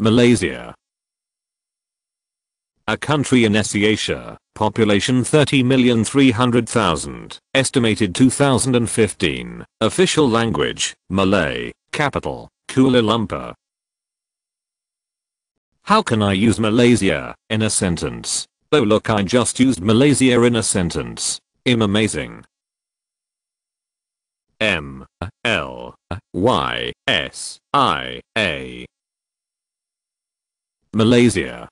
Malaysia. A country in Asia, population 30,300,000, estimated 2015, official language, Malay, capital, Kuala Lumpur. How can I use Malaysia in a sentence? Oh look I just used Malaysia in a sentence. Im amazing. M L Y S I A Malaysia